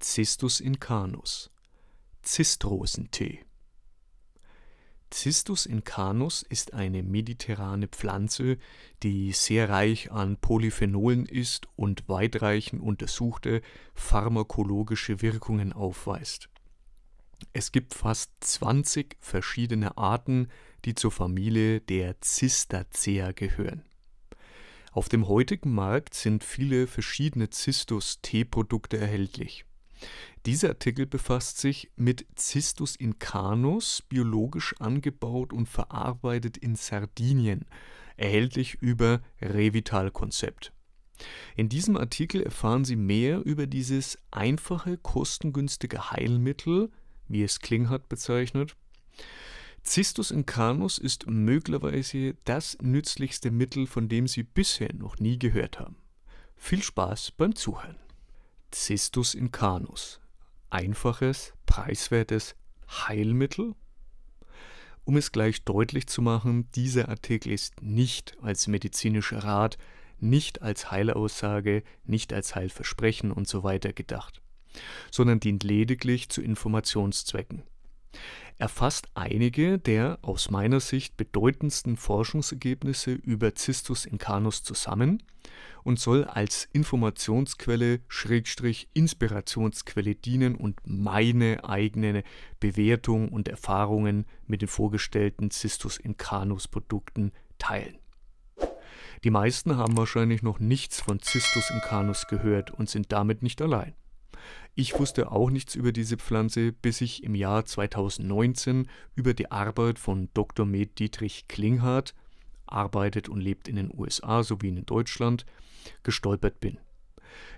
Cistus incanus Zistrosentee Cistus incanus ist eine mediterrane Pflanze, die sehr reich an Polyphenolen ist und weitreichend untersuchte pharmakologische Wirkungen aufweist. Es gibt fast 20 verschiedene Arten, die zur Familie der Zistacea gehören. Auf dem heutigen Markt sind viele verschiedene Cistus-Teeprodukte erhältlich. Dieser Artikel befasst sich mit Cistus incanus, biologisch angebaut und verarbeitet in Sardinien, erhältlich über Revital-Konzept. In diesem Artikel erfahren Sie mehr über dieses einfache, kostengünstige Heilmittel, wie es Klinghardt bezeichnet. Cistus incanus ist möglicherweise das nützlichste Mittel, von dem Sie bisher noch nie gehört haben. Viel Spaß beim Zuhören. Cistus incanus. Einfaches, preiswertes Heilmittel? Um es gleich deutlich zu machen, dieser Artikel ist nicht als medizinischer Rat, nicht als Heilaussage, nicht als Heilversprechen und so weiter gedacht, sondern dient lediglich zu Informationszwecken erfasst einige der aus meiner Sicht bedeutendsten Forschungsergebnisse über Cistus incanus zusammen und soll als Informationsquelle Schrägstrich Inspirationsquelle dienen und meine eigene Bewertung und Erfahrungen mit den vorgestellten Cistus incanus Produkten teilen. Die meisten haben wahrscheinlich noch nichts von Cistus incanus gehört und sind damit nicht allein. Ich wusste auch nichts über diese Pflanze, bis ich im Jahr 2019 über die Arbeit von Dr. Med Dietrich Klinghardt, arbeitet und lebt in den USA sowie in Deutschland, gestolpert bin.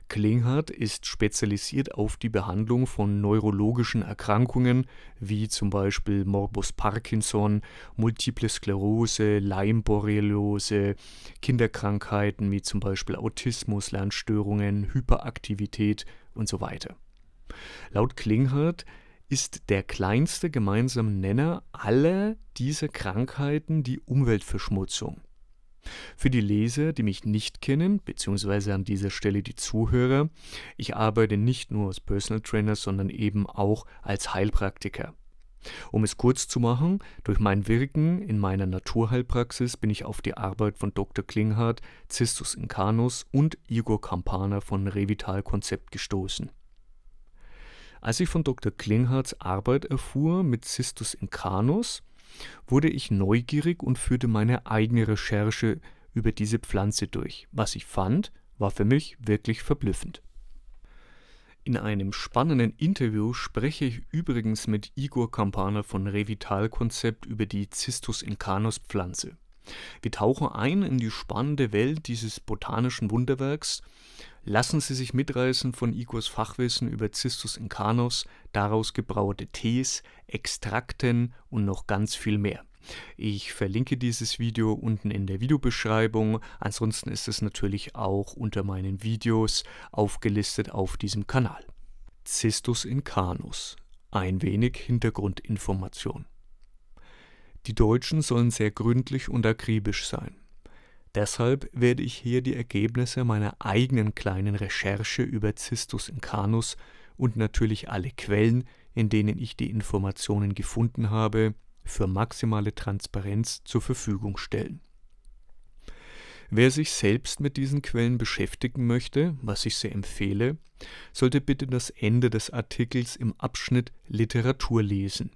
Klinghardt ist spezialisiert auf die Behandlung von neurologischen Erkrankungen wie zum Beispiel Morbus Parkinson, Multiple Sklerose, Leimborreliose, Kinderkrankheiten wie zum Beispiel Autismus, Lernstörungen, Hyperaktivität und so weiter. Laut Klinghardt ist der kleinste gemeinsame Nenner aller dieser Krankheiten die Umweltverschmutzung. Für die Leser, die mich nicht kennen, beziehungsweise an dieser Stelle die Zuhörer, ich arbeite nicht nur als Personal Trainer, sondern eben auch als Heilpraktiker. Um es kurz zu machen, durch mein Wirken in meiner Naturheilpraxis bin ich auf die Arbeit von Dr. Klinghardt, Cistus incanus und Igor Campana von Revital Konzept gestoßen. Als ich von Dr. Klinghardts Arbeit erfuhr mit Cistus incanus, wurde ich neugierig und führte meine eigene Recherche über diese Pflanze durch. Was ich fand, war für mich wirklich verblüffend. In einem spannenden Interview spreche ich übrigens mit Igor Campana von Revital Konzept über die Cistus incanus Pflanze. Wir tauchen ein in die spannende Welt dieses botanischen Wunderwerks, lassen Sie sich mitreißen von Igors Fachwissen über Cistus incanus, daraus gebraute Tees, Extrakten und noch ganz viel mehr. Ich verlinke dieses Video unten in der Videobeschreibung, ansonsten ist es natürlich auch unter meinen Videos aufgelistet auf diesem Kanal. Cistus incanus. Ein wenig Hintergrundinformation. Die Deutschen sollen sehr gründlich und akribisch sein. Deshalb werde ich hier die Ergebnisse meiner eigenen kleinen Recherche über Cistus incanus und natürlich alle Quellen, in denen ich die Informationen gefunden habe, für maximale Transparenz zur Verfügung stellen. Wer sich selbst mit diesen Quellen beschäftigen möchte, was ich sehr empfehle, sollte bitte das Ende des Artikels im Abschnitt Literatur lesen.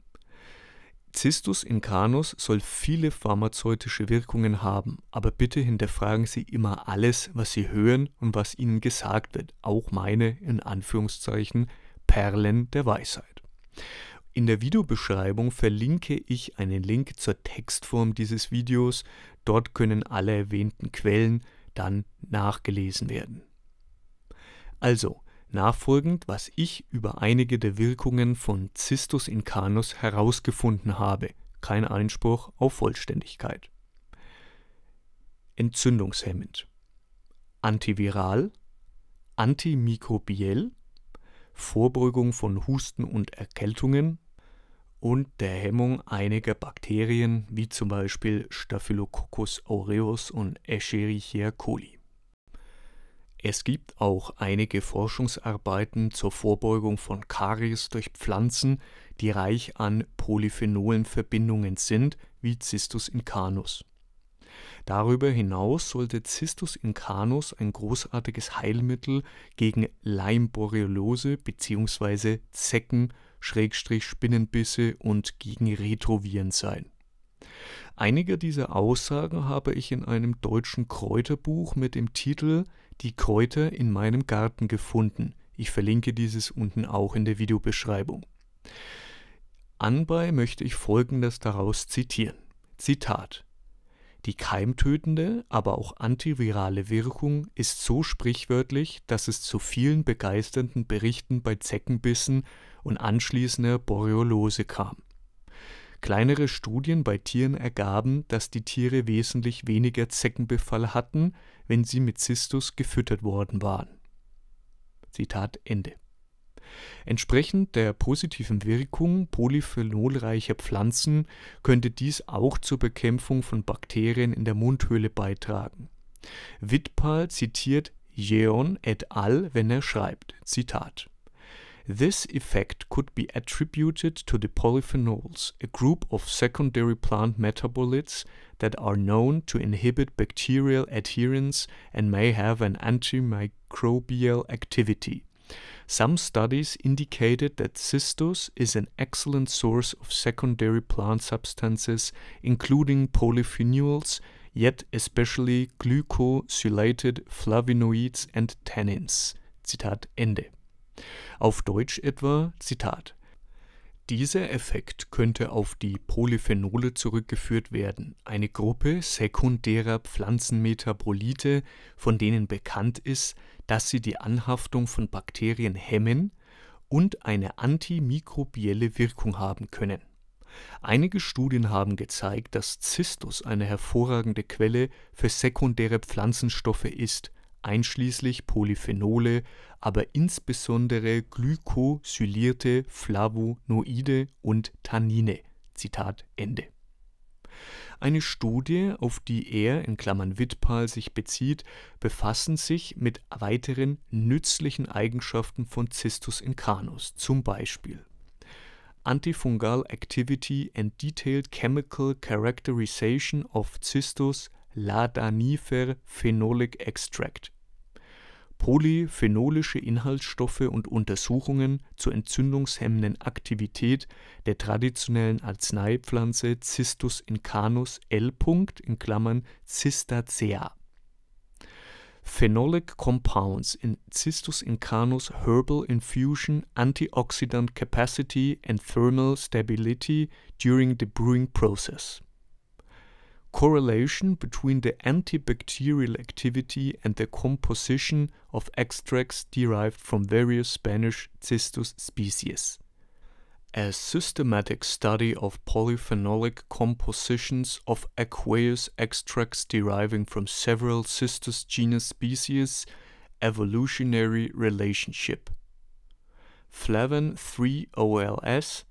Cistus incanus soll viele pharmazeutische Wirkungen haben, aber bitte hinterfragen Sie immer alles, was Sie hören und was Ihnen gesagt wird, auch meine in Anführungszeichen Perlen der Weisheit. In der Videobeschreibung verlinke ich einen Link zur Textform dieses Videos, dort können alle erwähnten Quellen dann nachgelesen werden. Also, nachfolgend, was ich über einige der Wirkungen von Cistus incanus herausgefunden habe. Kein Einspruch auf Vollständigkeit. Entzündungshemmend. Antiviral, antimikrobiell, Vorbeugung von Husten und Erkältungen und der Hemmung einiger Bakterien wie zum Beispiel Staphylococcus aureus und Escherichia coli. Es gibt auch einige Forschungsarbeiten zur Vorbeugung von Karies durch Pflanzen, die reich an Polyphenolenverbindungen sind, wie Cistus incanus. Darüber hinaus sollte Cistus incanus ein großartiges Heilmittel gegen Leimborreliose bzw. Zecken-Spinnenbisse und gegen Retroviren sein. Einige dieser Aussagen habe ich in einem deutschen Kräuterbuch mit dem Titel Die Kräuter in meinem Garten gefunden. Ich verlinke dieses unten auch in der Videobeschreibung. Anbei möchte ich folgendes daraus zitieren. Zitat Die keimtötende, aber auch antivirale Wirkung ist so sprichwörtlich, dass es zu vielen begeisternden Berichten bei Zeckenbissen und anschließender Boreolose kam. Kleinere Studien bei Tieren ergaben, dass die Tiere wesentlich weniger Zeckenbefall hatten, wenn sie mit Cistus gefüttert worden waren. Zitat Ende. Entsprechend der positiven Wirkung polyphenolreicher Pflanzen könnte dies auch zur Bekämpfung von Bakterien in der Mundhöhle beitragen. Wittpal zitiert Jeon et al., wenn er schreibt: Zitat This effect could be attributed to the polyphenols, a group of secondary plant metabolites that are known to inhibit bacterial adherence and may have an antimicrobial activity. Some studies indicated that cistus is an excellent source of secondary plant substances, including polyphenols, yet especially glycosylated flavonoids and tannins. Zitat Ende. Auf Deutsch etwa, Zitat: Dieser Effekt könnte auf die Polyphenole zurückgeführt werden, eine Gruppe sekundärer Pflanzenmetabolite, von denen bekannt ist, dass sie die Anhaftung von Bakterien hemmen und eine antimikrobielle Wirkung haben können. Einige Studien haben gezeigt, dass Cistus eine hervorragende Quelle für sekundäre Pflanzenstoffe ist einschließlich Polyphenole, aber insbesondere glykosylierte Flavonoide und Tannine. Zitat Ende. Eine Studie, auf die er in Klammern (Wittpal) sich bezieht, befassen sich mit weiteren nützlichen Eigenschaften von Cistus incanus, zum Beispiel Antifungal activity and detailed chemical characterization of Cistus ladanifer phenolic extract polyphenolische Inhaltsstoffe und Untersuchungen zur entzündungshemmenden Aktivität der traditionellen Arzneipflanze Cistus incanus L. (Cistacea). Phenolic compounds in Cistus incanus herbal infusion antioxidant capacity and thermal stability during the brewing process correlation between the antibacterial activity and the composition of extracts derived from various Spanish cistus species. A systematic study of polyphenolic compositions of aqueous extracts deriving from several cistus genus species, evolutionary relationship. Flavin 3-OLS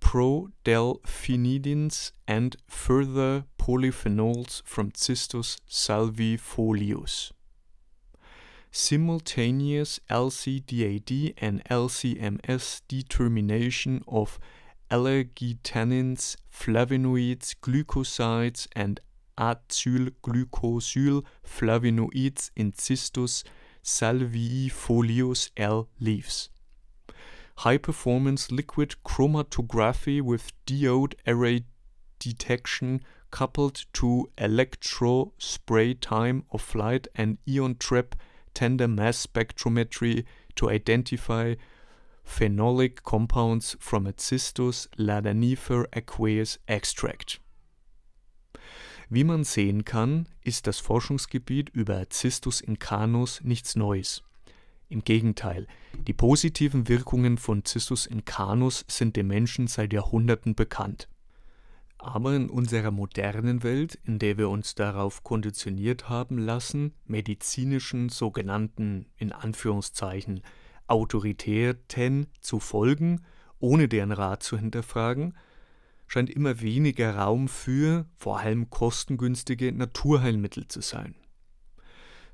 prodelphinidins and further polyphenols from Cistus salvifolius. Simultaneous LCDAD and LCMS determination of allergitannins, flavonoids, glycosides, and acylglycosyl flavonoids in Cistus salviifolius L leaves high-performance liquid chromatography with diode array detection coupled to electro spray time of flight and ion trap tandem mass spectrometry to identify phenolic compounds from a Cistus ladanifer aqueous extract. Wie man sehen kann, ist das Forschungsgebiet über Cistus incanus nichts Neues. Im Gegenteil, die positiven Wirkungen von Cistus incanus sind dem Menschen seit Jahrhunderten bekannt. Aber in unserer modernen Welt, in der wir uns darauf konditioniert haben lassen, medizinischen sogenannten in Anführungszeichen Autoritäten zu folgen, ohne deren Rat zu hinterfragen, scheint immer weniger Raum für vor allem kostengünstige Naturheilmittel zu sein.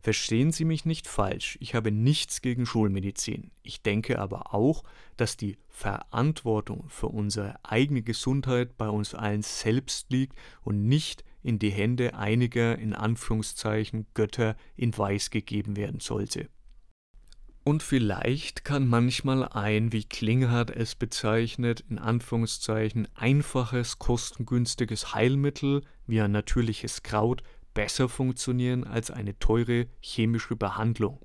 Verstehen Sie mich nicht falsch, ich habe nichts gegen Schulmedizin. Ich denke aber auch, dass die Verantwortung für unsere eigene Gesundheit bei uns allen selbst liegt und nicht in die Hände einiger in Anführungszeichen Götter in Weiß gegeben werden sollte. Und vielleicht kann manchmal ein, wie Klinghardt es bezeichnet, in Anführungszeichen einfaches, kostengünstiges Heilmittel wie ein natürliches Kraut besser funktionieren als eine teure chemische Behandlung.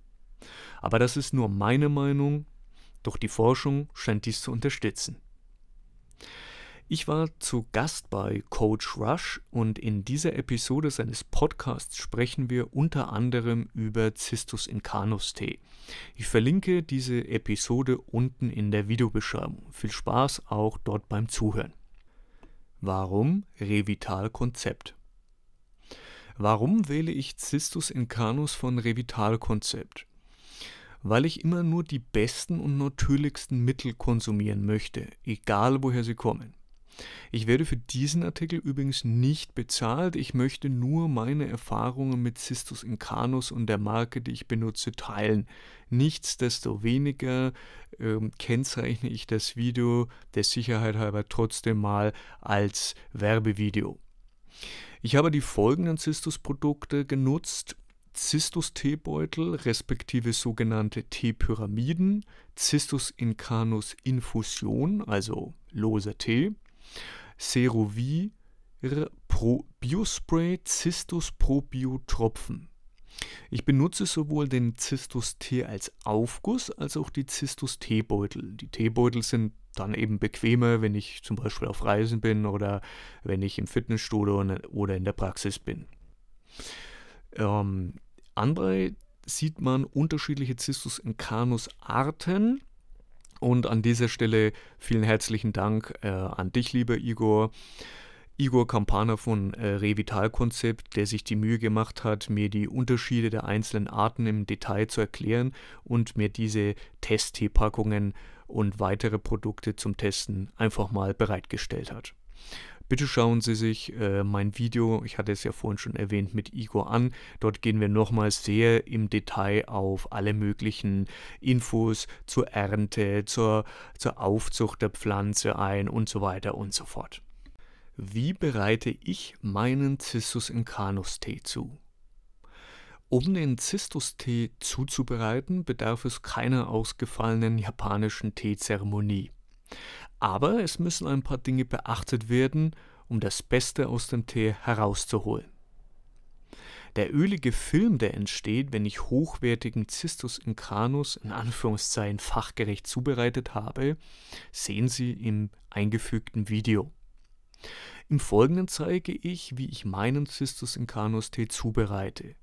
Aber das ist nur meine Meinung, doch die Forschung scheint dies zu unterstützen. Ich war zu Gast bei Coach Rush und in dieser Episode seines Podcasts sprechen wir unter anderem über Cistus incanus Tee. Ich verlinke diese Episode unten in der Videobeschreibung. Viel Spaß auch dort beim Zuhören. Warum Revital Konzept? Warum wähle ich Cistus incanus von Revital Konzept? Weil ich immer nur die besten und natürlichsten Mittel konsumieren möchte, egal woher sie kommen. Ich werde für diesen Artikel übrigens nicht bezahlt. Ich möchte nur meine Erfahrungen mit Cistus incanus und der Marke, die ich benutze, teilen. Nichtsdestoweniger äh, kennzeichne ich das Video der Sicherheit halber trotzdem mal als Werbevideo. Ich habe die folgenden Cistus-Produkte genutzt. Cistus Teebeutel respektive sogenannte Teepyramiden, Cistus incanus Infusion, also loser Tee, Cerovir Pro Biospray Cistus Pro Bio Tropfen. Ich benutze sowohl den Cistus Tee als Aufguss als auch die Cistus Teebeutel. Die Teebeutel sind dann eben bequemer, wenn ich zum Beispiel auf Reisen bin oder wenn ich im Fitnessstudio oder in der Praxis bin. Ähm, andere sieht man unterschiedliche Cistus incanus Arten. Und an dieser Stelle vielen herzlichen Dank äh, an dich, lieber Igor. Igor Campana von äh, Revital Konzept, der sich die Mühe gemacht hat, mir die Unterschiede der einzelnen Arten im Detail zu erklären und mir diese Test-Teepackungen und weitere Produkte zum Testen einfach mal bereitgestellt hat. Bitte schauen Sie sich äh, mein Video, ich hatte es ja vorhin schon erwähnt, mit Igor an. Dort gehen wir nochmal sehr im Detail auf alle möglichen Infos zur Ernte, zur, zur Aufzucht der Pflanze ein und so weiter und so fort. Wie bereite ich meinen Cistus incanus Tee zu? Um den Cistus-Tee zuzubereiten, bedarf es keiner ausgefallenen japanischen Teezeremonie. Aber es müssen ein paar Dinge beachtet werden, um das Beste aus dem Tee herauszuholen. Der ölige Film, der entsteht, wenn ich hochwertigen Cistus incanus in Anführungszeichen fachgerecht zubereitet habe, sehen Sie im eingefügten Video. Im Folgenden zeige ich, wie ich meinen Cistus incanus Tee zubereite.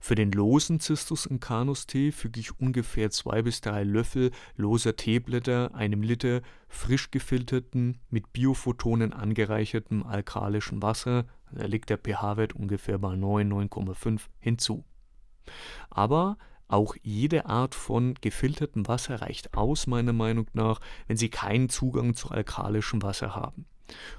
Für den losen Cistus incanus Tee füge ich ungefähr zwei bis drei Löffel loser Teeblätter einem Liter frisch gefilterten, mit Biophotonen angereichertem alkalischen Wasser, da liegt der pH-Wert ungefähr bei 9, 9,5 hinzu. Aber auch jede Art von gefiltertem Wasser reicht aus, meiner Meinung nach, wenn Sie keinen Zugang zu alkalischem Wasser haben.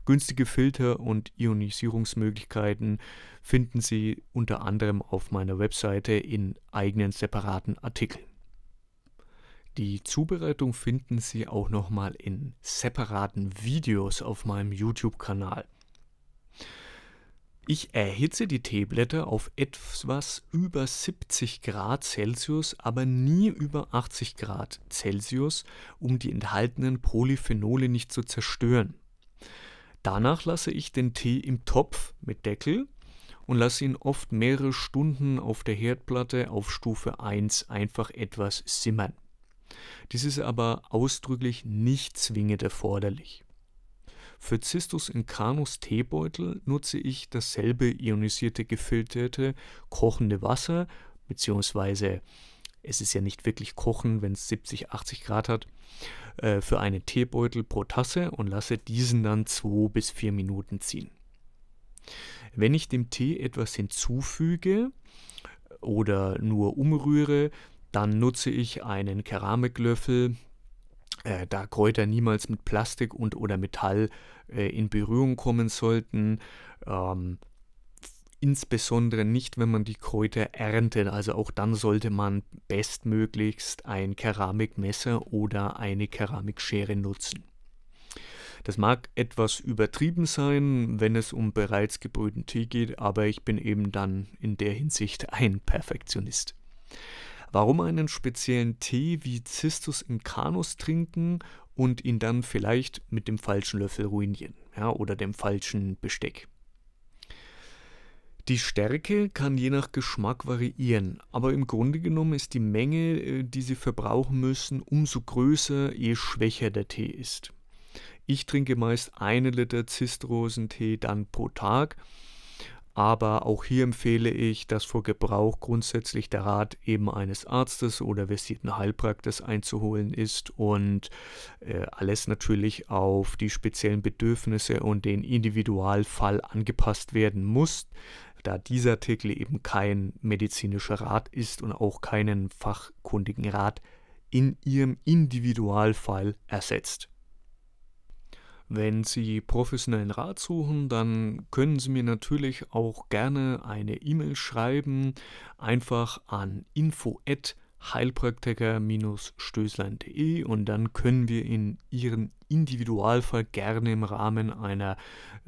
Günstige Filter und Ionisierungsmöglichkeiten finden Sie unter anderem auf meiner Webseite in eigenen separaten Artikeln. Die Zubereitung finden Sie auch nochmal in separaten Videos auf meinem YouTube-Kanal. Ich erhitze die Teeblätter auf etwas über 70 Grad Celsius, aber nie über 80 Grad Celsius, um die enthaltenen Polyphenole nicht zu zerstören. Danach lasse ich den Tee im Topf mit Deckel und lasse ihn oft mehrere Stunden auf der Herdplatte auf Stufe 1 einfach etwas simmern. Dies ist aber ausdrücklich nicht zwingend erforderlich. Für Cistus incanus Teebeutel nutze ich dasselbe ionisierte gefilterte kochende Wasser, beziehungsweise es ist ja nicht wirklich kochen, wenn es 70, 80 Grad hat, äh, für einen Teebeutel pro Tasse und lasse diesen dann 2 bis 4 Minuten ziehen. Wenn ich dem Tee etwas hinzufüge oder nur umrühre, dann nutze ich einen Keramiklöffel, äh, da Kräuter niemals mit Plastik und oder Metall äh, in Berührung kommen sollten. Ähm, insbesondere nicht, wenn man die Kräuter erntet. Also auch dann sollte man bestmöglichst ein Keramikmesser oder eine Keramikschere nutzen. Das mag etwas übertrieben sein, wenn es um bereits gebrühten Tee geht, aber ich bin eben dann in der Hinsicht ein Perfektionist. Warum einen speziellen Tee wie Cistus incanus trinken und ihn dann vielleicht mit dem falschen Löffel ruinieren ja, oder dem falschen Besteck? Die Stärke kann je nach Geschmack variieren, aber im Grunde genommen ist die Menge, äh, die Sie verbrauchen müssen, umso größer, je schwächer der Tee ist. Ich trinke meist eine Liter Zistrosentee dann pro Tag, aber auch hier empfehle ich, dass vor Gebrauch grundsätzlich der Rat eben eines Arztes oder versierten Heilprakters einzuholen ist und äh, alles natürlich auf die speziellen Bedürfnisse und den Individualfall angepasst werden muss da dieser Artikel eben kein medizinischer Rat ist und auch keinen fachkundigen Rat in Ihrem Individualfall ersetzt. Wenn Sie professionellen Rat suchen, dann können Sie mir natürlich auch gerne eine E-Mail schreiben, einfach an info@ heilpraktiker-stößlein.de und dann können wir in Ihren Individualfall gerne im Rahmen einer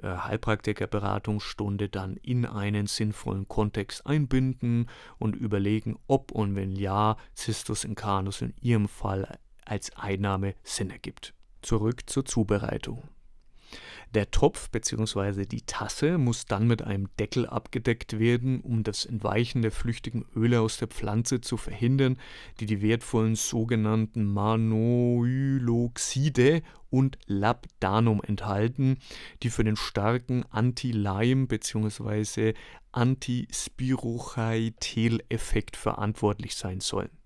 äh, Heilpraktikerberatungsstunde dann in einen sinnvollen Kontext einbinden und überlegen, ob und wenn ja, Cistus incanus in Ihrem Fall als Einnahme Sinn ergibt. Zurück zur Zubereitung. Der Topf bzw. die Tasse muss dann mit einem Deckel abgedeckt werden, um das Entweichen der flüchtigen Öle aus der Pflanze zu verhindern, die die wertvollen sogenannten Manoyloxide und Labdanum enthalten, die für den starken Anti-Leim- bzw. Anti-Spirochaetel-Effekt verantwortlich sein sollen.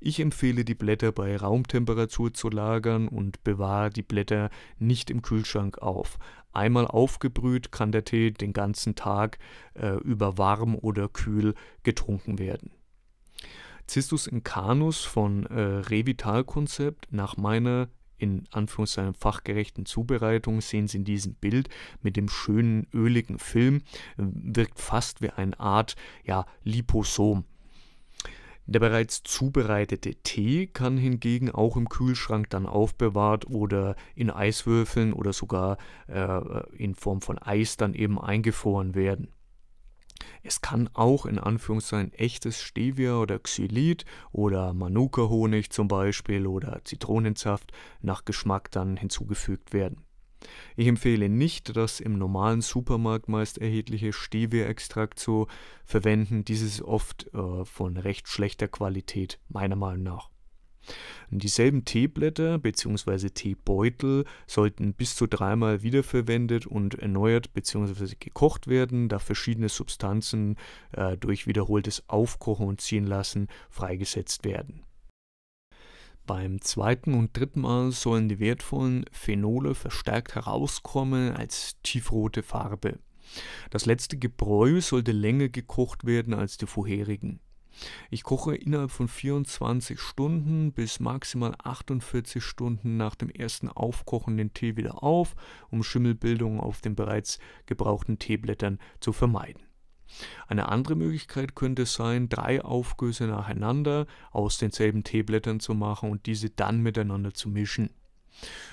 Ich empfehle die Blätter bei Raumtemperatur zu lagern und bewahre die Blätter nicht im Kühlschrank auf. Einmal aufgebrüht kann der Tee den ganzen Tag äh, über warm oder kühl getrunken werden. Cistus incanus von äh, Revital Konzept nach meiner in Anführungszeichen fachgerechten Zubereitung sehen Sie in diesem Bild mit dem schönen öligen Film äh, wirkt fast wie eine Art ja Liposom. Der bereits zubereitete Tee kann hingegen auch im Kühlschrank dann aufbewahrt oder in Eiswürfeln oder sogar äh, in Form von Eis dann eben eingefroren werden. Es kann auch in Anführungszeichen echtes Stevia oder Xylit oder Manuka-Honig zum Beispiel oder Zitronensaft nach Geschmack dann hinzugefügt werden. Ich empfehle nicht, das im normalen Supermarkt meist erhältliche Stevia-Extrakt zu verwenden. Dieses ist oft äh, von recht schlechter Qualität, meiner Meinung nach. Dieselben Teeblätter bzw. Teebeutel sollten bis zu dreimal wiederverwendet und erneuert bzw. gekocht werden, da verschiedene Substanzen äh, durch wiederholtes Aufkochen und Ziehen lassen freigesetzt werden. Beim zweiten und dritten Mal sollen die wertvollen Phenole verstärkt herauskommen als tiefrote Farbe. Das letzte Gebräu sollte länger gekocht werden als die vorherigen. Ich koche innerhalb von 24 Stunden bis maximal 48 Stunden nach dem ersten Aufkochen den Tee wieder auf, um Schimmelbildung auf den bereits gebrauchten Teeblättern zu vermeiden. Eine andere Möglichkeit könnte sein, drei Aufgüsse nacheinander aus denselben Teeblättern zu machen und diese dann miteinander zu mischen.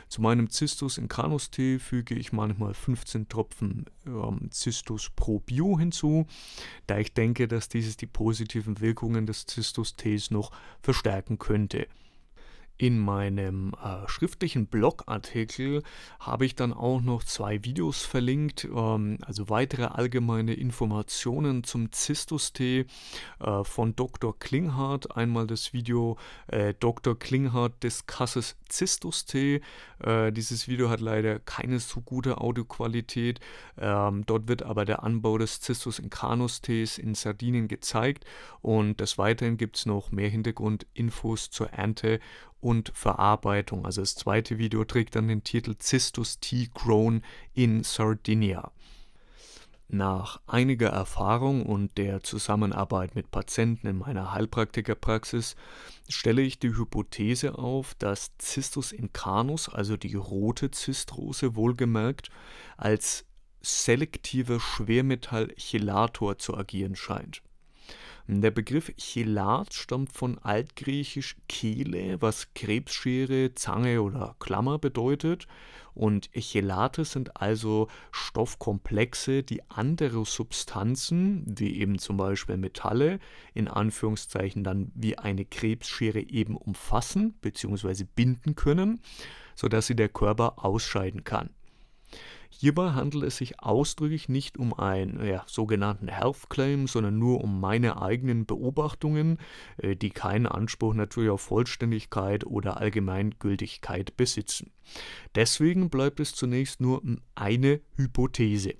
Zu meinem Cistus Incanus Tee füge ich manchmal 15 Tropfen ähm, Cistus Pro Bio hinzu, da ich denke, dass dieses die positiven Wirkungen des Cistus Tees noch verstärken könnte. In meinem äh, schriftlichen Blogartikel habe ich dann auch noch zwei Videos verlinkt, ähm, also weitere allgemeine Informationen zum Zistus-Tee äh, von Dr. Klinghardt. Einmal das Video äh, Dr. Klinghardt discusses Zistus-Tee. Äh, dieses Video hat leider keine so gute Audioqualität. Ähm, dort wird aber der Anbau des Cistus incanus-Tees in Sardinien gezeigt und des Weiteren gibt es noch mehr Hintergrundinfos zur Ernte und Verarbeitung. Also das zweite Video trägt dann den Titel Cistus Tea Grown in Sardinia. Nach einiger Erfahrung und der Zusammenarbeit mit Patienten in meiner Heilpraktikerpraxis stelle ich die Hypothese auf, dass Cistus incanus, also die rote Zistrose wohlgemerkt, als selektiver Schwermetallchelator zu agieren scheint. Der Begriff Chelat stammt von altgriechisch Chele, was Krebsschere, Zange oder Klammer bedeutet. Und Chelate sind also Stoffkomplexe, die andere Substanzen, wie eben zum Beispiel Metalle, in Anführungszeichen dann wie eine Krebsschere eben umfassen bzw. binden können, sodass sie der Körper ausscheiden kann. Hierbei handelt es sich ausdrücklich nicht um einen ja, sogenannten Health Claim, sondern nur um meine eigenen Beobachtungen, äh, die keinen Anspruch natürlich auf Vollständigkeit oder Allgemeingültigkeit besitzen. Deswegen bleibt es zunächst nur eine Hypothese.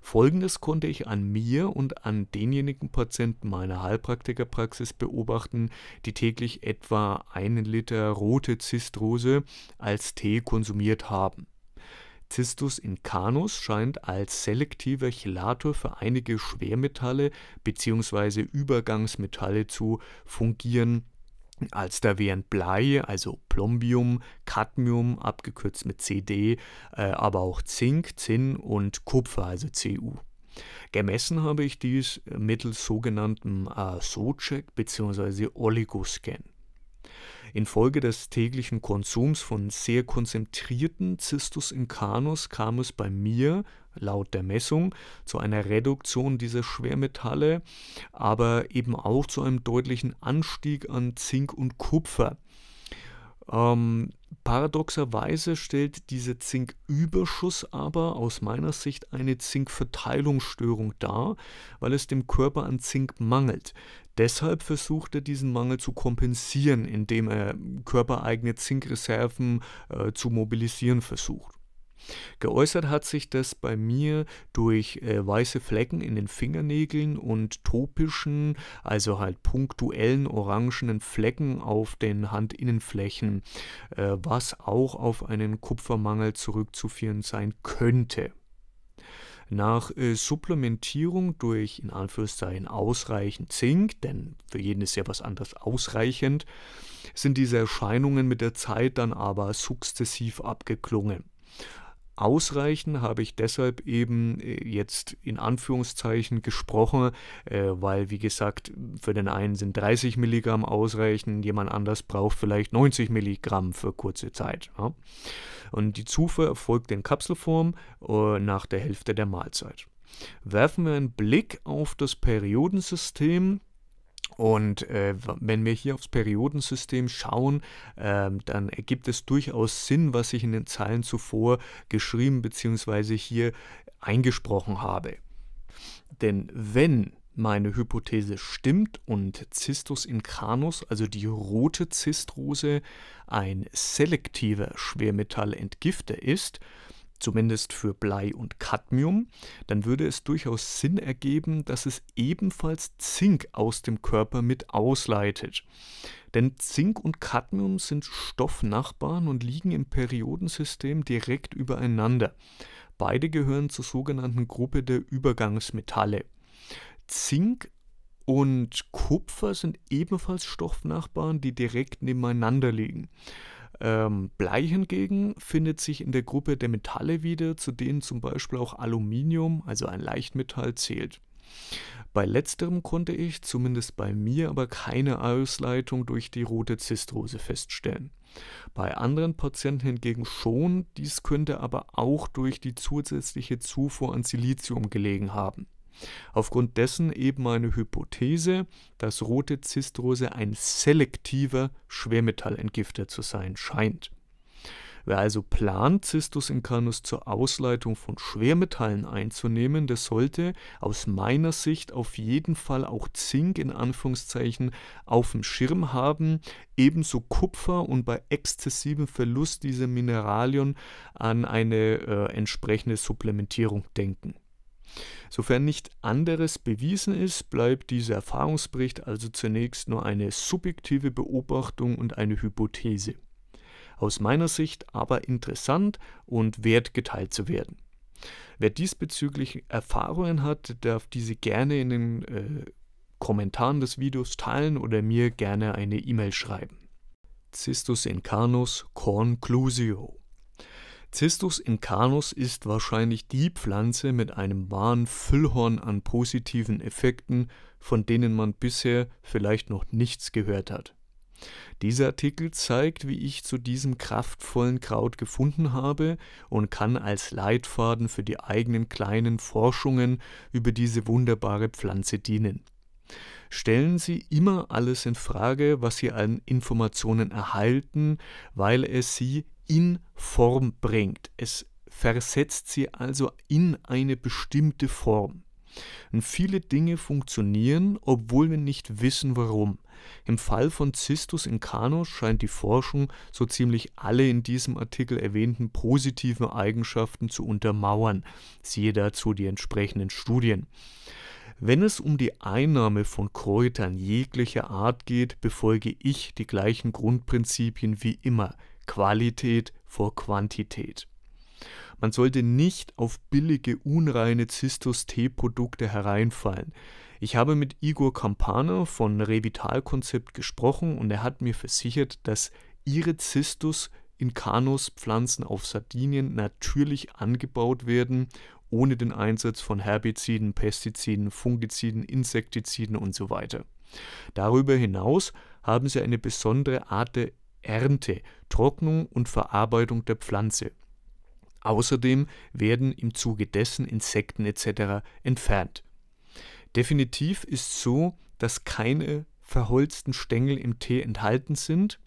Folgendes konnte ich an mir und an denjenigen Patienten meiner Heilpraktikerpraxis beobachten, die täglich etwa einen Liter rote Zistrose als Tee konsumiert haben. Cistus incanus scheint als selektiver Chelator für einige Schwermetalle bzw. Übergangsmetalle zu fungieren, als da wären Blei, also Plombium, Cadmium, abgekürzt mit CD, äh, aber auch Zink, Zinn und Kupfer, also Cu. Gemessen habe ich dies mittels sogenanntem äh, SOCEC bzw. Oligoscan. Infolge des täglichen Konsums von sehr konzentrierten Cistus incanus kam es bei mir, laut der Messung, zu einer Reduktion dieser Schwermetalle, aber eben auch zu einem deutlichen Anstieg an Zink und Kupfer. Ähm, paradoxerweise stellt dieser Zinküberschuss aber aus meiner Sicht eine Zinkverteilungsstörung dar, weil es dem Körper an Zink mangelt. Deshalb versucht er diesen Mangel zu kompensieren, indem er körpereigene Zinkreserven äh, zu mobilisieren versucht. Geäußert hat sich das bei mir durch äh, weiße Flecken in den Fingernägeln und topischen, also halt punktuellen orangenen Flecken auf den Handinnenflächen, äh, was auch auf einen Kupfermangel zurückzuführen sein könnte. Nach äh, Supplementierung durch in Anführungszeichen ausreichend Zink, denn für jeden ist ja was anderes ausreichend, sind diese Erscheinungen mit der Zeit dann aber sukzessiv abgeklungen. Ausreichen habe ich deshalb eben äh, jetzt in Anführungszeichen gesprochen, äh, weil wie gesagt, für den einen sind 30 Milligramm ausreichend, jemand anders braucht vielleicht 90 Milligramm für kurze Zeit. Und die Zufuhr erfolgt in Kapselform äh, nach der Hälfte der Mahlzeit. Werfen wir einen Blick auf das Periodensystem, und äh, wenn wir hier aufs Periodensystem schauen, äh, dann ergibt es durchaus Sinn, was ich in den Zeilen zuvor geschrieben bzw. hier eingesprochen habe. Denn wenn meine Hypothese stimmt und Cistus incanus, also die rote Zistrose, ein selektiver Schwermetallentgifter ist, zumindest für Blei und Cadmium, dann würde es durchaus Sinn ergeben, dass es ebenfalls Zink aus dem Körper mit ausleitet. Denn Zink und Cadmium sind Stoffnachbarn und liegen im Periodensystem direkt übereinander. Beide gehören zur sogenannten Gruppe der Übergangsmetalle. Zink und Kupfer sind ebenfalls Stoffnachbarn, die direkt nebeneinander liegen. Ähm, Blei hingegen findet sich in der Gruppe der Metalle wieder, zu denen zum Beispiel auch Aluminium, also ein Leichtmetall, zählt. Bei letzterem konnte ich, zumindest bei mir, aber keine Ausleitung durch die rote Zistrose feststellen. Bei anderen Patienten hingegen schon, dies könnte aber auch durch die zusätzliche Zufuhr an Silizium gelegen haben. Aufgrund dessen eben eine Hypothese, dass rote Zistrose ein selektiver Schwermetallentgifter zu sein scheint. Wer also plant, Cistus incanus zur Ausleitung von Schwermetallen einzunehmen, der sollte aus meiner Sicht auf jeden Fall auch Zink in Anführungszeichen auf dem Schirm haben, ebenso Kupfer und bei exzessivem Verlust dieser Mineralien an eine äh, entsprechende Supplementierung denken. Sofern nicht anderes bewiesen ist, bleibt dieser Erfahrungsbericht also zunächst nur eine subjektive Beobachtung und eine Hypothese. Aus meiner Sicht aber interessant und wert geteilt zu werden. Wer diesbezüglich Erfahrungen hat, darf diese gerne in den äh, Kommentaren des Videos teilen oder mir gerne eine E-Mail schreiben. Cistus incanus conclusio Cistus incanus ist wahrscheinlich die Pflanze mit einem wahren Füllhorn an positiven Effekten, von denen man bisher vielleicht noch nichts gehört hat. Dieser Artikel zeigt, wie ich zu diesem kraftvollen Kraut gefunden habe und kann als Leitfaden für die eigenen kleinen Forschungen über diese wunderbare Pflanze dienen. Stellen Sie immer alles in Frage, was Sie an Informationen erhalten, weil es Sie in Form bringt. Es versetzt sie also in eine bestimmte Form. Und viele Dinge funktionieren, obwohl wir nicht wissen warum. Im Fall von Cistus incanus scheint die Forschung so ziemlich alle in diesem Artikel erwähnten positiven Eigenschaften zu untermauern. Siehe dazu die entsprechenden Studien. Wenn es um die Einnahme von Kräutern jeglicher Art geht, befolge ich die gleichen Grundprinzipien wie immer. Qualität vor Quantität. Man sollte nicht auf billige, unreine Zistus-T-Produkte hereinfallen. Ich habe mit Igor Campana von Revital-Konzept gesprochen und er hat mir versichert, dass ihre Zistus in Kanuspflanzen auf Sardinien natürlich angebaut werden, ohne den Einsatz von Herbiziden, Pestiziden, Fungiziden, Insektiziden und so weiter. Darüber hinaus haben sie eine besondere Art der Ernte, Trocknung und Verarbeitung der Pflanze. Außerdem werden im Zuge dessen Insekten etc. entfernt. Definitiv ist so, dass keine verholzten Stängel im Tee enthalten sind.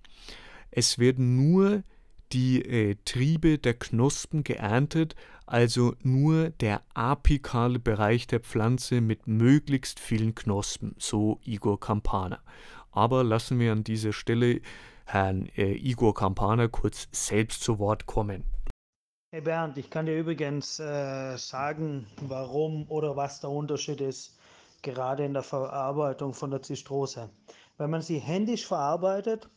Es werden nur die äh, Triebe der Knospen geerntet, also nur der apikale Bereich der Pflanze mit möglichst vielen Knospen, so Igor Campana. Aber lassen wir an dieser Stelle Herrn äh, Igor Campana kurz selbst zu Wort kommen. Hey Bernd, ich kann dir übrigens äh, sagen, warum oder was der Unterschied ist, gerade in der Verarbeitung von der Zistrose. Wenn man sie händisch verarbeitet,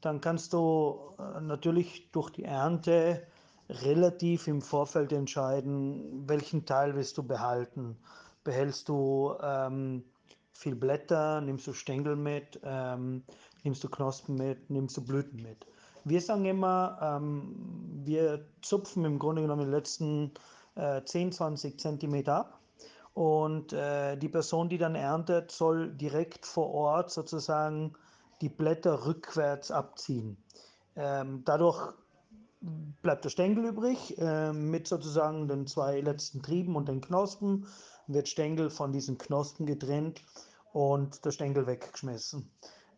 dann kannst du äh, natürlich durch die Ernte relativ im Vorfeld entscheiden, welchen Teil willst du behalten. Behältst du ähm, viel Blätter, nimmst du Stängel mit, ähm, nimmst du Knospen mit, nimmst du Blüten mit. Wir sagen immer, ähm, wir zupfen im Grunde genommen die letzten äh, 10, 20 Zentimeter ab und äh, die Person, die dann erntet, soll direkt vor Ort sozusagen die Blätter rückwärts abziehen. Ähm, dadurch bleibt der Stängel übrig äh, mit sozusagen den zwei letzten Trieben und den Knospen, wird Stängel von diesen Knospen getrennt und der Stängel weggeschmissen.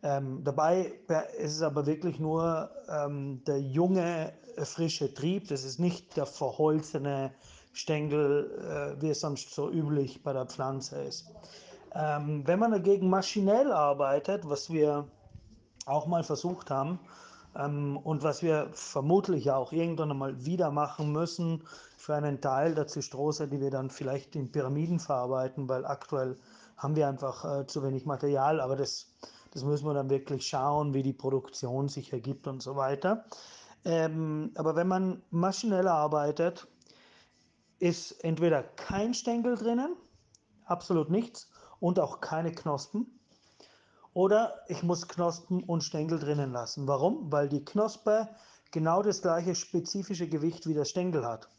Ähm, dabei ist es aber wirklich nur ähm, der junge, äh, frische Trieb. Das ist nicht der verholzene Stängel, äh, wie es sonst so üblich bei der Pflanze ist. Ähm, wenn man dagegen maschinell arbeitet, was wir auch mal versucht haben ähm, und was wir vermutlich auch irgendwann einmal wieder machen müssen für einen Teil der Zistrose, die wir dann vielleicht in Pyramiden verarbeiten, weil aktuell haben wir einfach äh, zu wenig Material, aber das das müssen wir dann wirklich schauen, wie die Produktion sich ergibt und so weiter. Ähm, aber wenn man maschinell arbeitet, ist entweder kein Stängel drinnen, absolut nichts, und auch keine Knospen. Oder ich muss Knospen und Stängel drinnen lassen. Warum? Weil die Knospe genau das gleiche spezifische Gewicht wie der Stängel hat.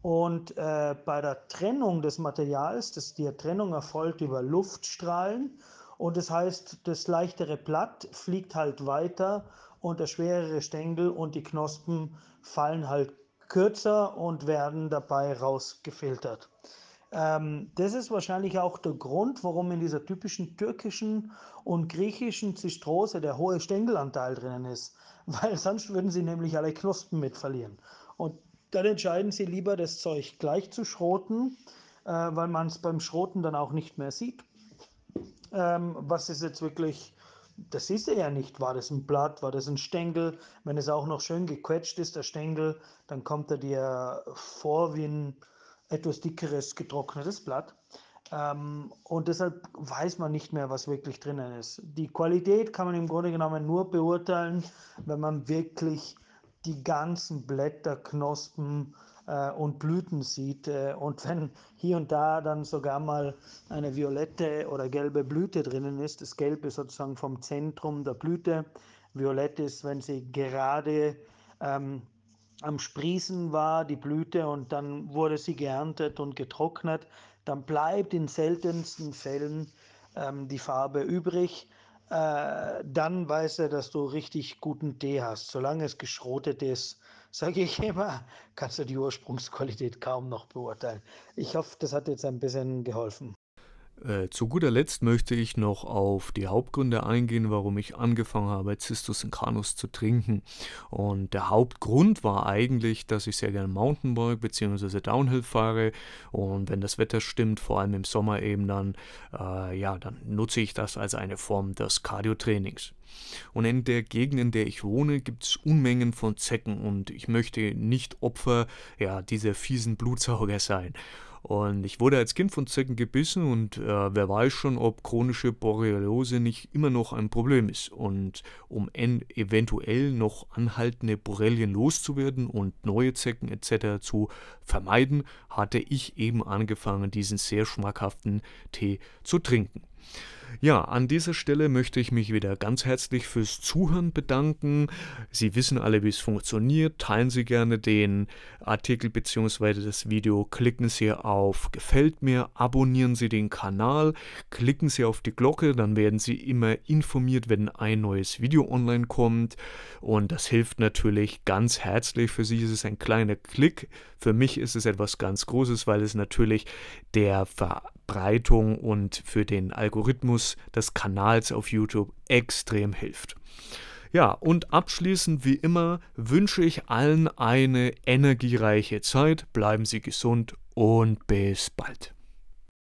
Und äh, bei der Trennung des Materials, das, die Trennung erfolgt über Luftstrahlen und das heißt, das leichtere Blatt fliegt halt weiter und der schwerere Stängel und die Knospen fallen halt kürzer und werden dabei rausgefiltert. Ähm, das ist wahrscheinlich auch der Grund, warum in dieser typischen türkischen und griechischen Zistrose der hohe Stängelanteil drinnen ist, weil sonst würden sie nämlich alle Knospen mit verlieren. Und dann entscheiden sie lieber, das Zeug gleich zu schroten, äh, weil man es beim Schroten dann auch nicht mehr sieht ähm, was ist jetzt wirklich, das siehst du ja nicht, war das ein Blatt, war das ein Stängel, wenn es auch noch schön gequetscht ist, der Stängel, dann kommt er dir vor wie ein etwas dickeres, getrocknetes Blatt. Ähm, und deshalb weiß man nicht mehr, was wirklich drinnen ist. Die Qualität kann man im Grunde genommen nur beurteilen, wenn man wirklich die ganzen Blätter, Knospen, und Blüten sieht. Äh, und wenn hier und da dann sogar mal eine violette oder gelbe Blüte drinnen ist, das Gelb ist sozusagen vom Zentrum der Blüte, violett ist, wenn sie gerade ähm, am Sprießen war, die Blüte, und dann wurde sie geerntet und getrocknet, dann bleibt in seltensten Fällen ähm, die Farbe übrig. Äh, dann weiß er, dass du richtig guten Tee hast. Solange es geschrotet ist, sage ich immer, kannst du die Ursprungsqualität kaum noch beurteilen. Ich hoffe, das hat jetzt ein bisschen geholfen. Äh, zu guter Letzt möchte ich noch auf die Hauptgründe eingehen, warum ich angefangen habe, Cistus Incanus zu trinken. Und der Hauptgrund war eigentlich, dass ich sehr gerne Mountainbike bzw. Downhill fahre und wenn das Wetter stimmt, vor allem im Sommer eben dann, äh, ja, dann nutze ich das als eine Form des Cardio-Trainings. Und in der Gegend, in der ich wohne, gibt es Unmengen von Zecken und ich möchte nicht Opfer ja, dieser fiesen Blutsauger sein. Und ich wurde als Kind von Zecken gebissen und äh, wer weiß schon, ob chronische Borreliose nicht immer noch ein Problem ist. Und um eventuell noch anhaltende Borrelien loszuwerden und neue Zecken etc. zu vermeiden, hatte ich eben angefangen, diesen sehr schmackhaften Tee zu trinken. Ja, an dieser Stelle möchte ich mich wieder ganz herzlich fürs Zuhören bedanken. Sie wissen alle, wie es funktioniert. Teilen Sie gerne den Artikel bzw. das Video. Klicken Sie auf Gefällt mir, abonnieren Sie den Kanal, klicken Sie auf die Glocke, dann werden Sie immer informiert, wenn ein neues Video online kommt. Und das hilft natürlich ganz herzlich. Für Sie ist es ein kleiner Klick. Für mich ist es etwas ganz Großes, weil es natürlich der Verbreitung und für den Algorithmus des Kanals auf YouTube extrem hilft. Ja, und abschließend wie immer wünsche ich allen eine energiereiche Zeit. Bleiben Sie gesund und bis bald.